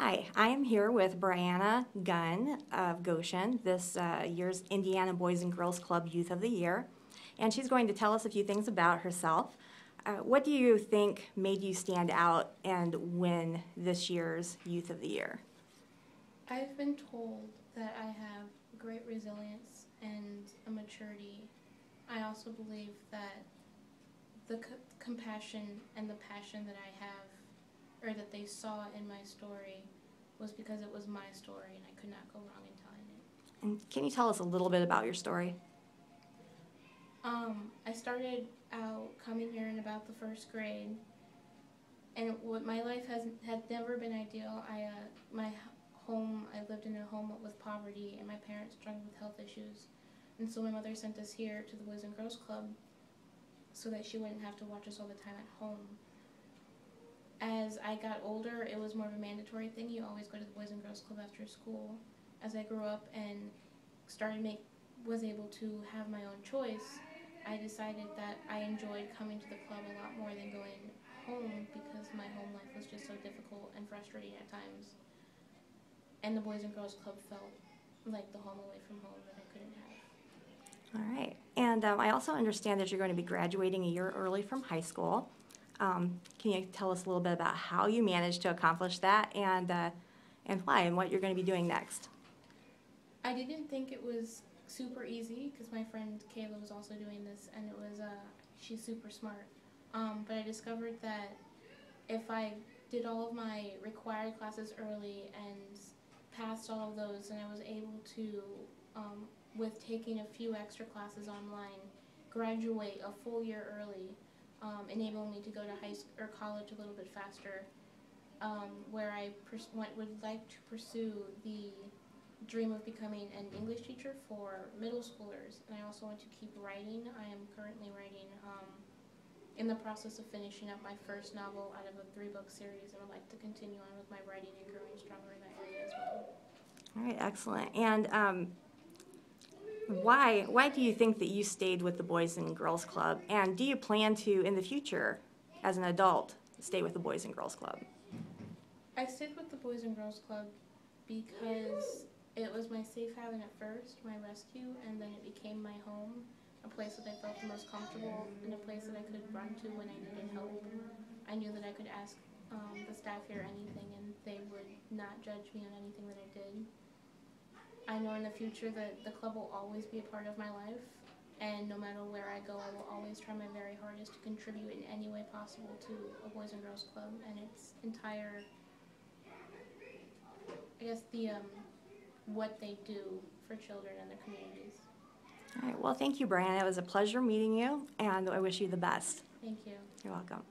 Hi, I am here with Briana Gunn of Goshen, this uh, year's Indiana Boys and Girls Club Youth of the Year. And she's going to tell us a few things about herself. Uh, what do you think made you stand out and win this year's Youth of the Year? I've been told that I have great resilience and a maturity. I also believe that the compassion and the passion that I have, or that they saw in my story, was because it was my story and I could not go wrong in telling it. And can you tell us a little bit about your story? Um, I started out coming here in about the first grade, and what my life has had never been ideal. I uh, my home I lived in a home with poverty, and my parents struggled with health issues, and so my mother sent us here to the Boys and Girls Club, so that she wouldn't have to watch us all the time at home. As I got older, it was more of a mandatory thing. You always go to the Boys and Girls Club after school. As I grew up and started make was able to have my own choice, I decided that I enjoyed coming to the club a lot more than going home because my home life was just so difficult and frustrating at times. And the Boys and Girls Club felt like the home away from home that I couldn't have. All right. And um, I also understand that you're going to be graduating a year early from high school. Um, can you tell us a little bit about how you managed to accomplish that and, uh, and why and what you're going to be doing next? I didn't think it was super easy because my friend Kayla was also doing this, and it was uh, she's super smart. Um, but I discovered that if I did all of my required classes early and passed all of those, and I was able to, um, with taking a few extra classes online, graduate a full year early, um, enabling me to go to high school or college a little bit faster. Um, where I went, would like to pursue the dream of becoming an English teacher for middle schoolers, and I also want to keep writing. I am currently writing, um, in the process of finishing up my first novel out of a three book series, and would like to continue on with my writing and growing stronger in that area as well. All right, excellent. And um, why why do you think that you stayed with the Boys and Girls Club? And do you plan to, in the future, as an adult, stay with the Boys and Girls Club? I stayed with the Boys and Girls Club because it was my safe haven at first, my rescue, and then it became my home, a place that I felt the most comfortable, and a place that I could run to when I needed help. I knew that I could ask um, the staff here anything, and they would not judge me on anything that I did. I know in the future that the club will always be a part of my life, and no matter where I go, I will always try my very hardest to contribute in any way possible to a Boys and Girls Club and its entire I guess the um, what they do for children and their communities. All right, well, thank you, Brian. It was a pleasure meeting you, and I wish you the best. Thank you. You're welcome.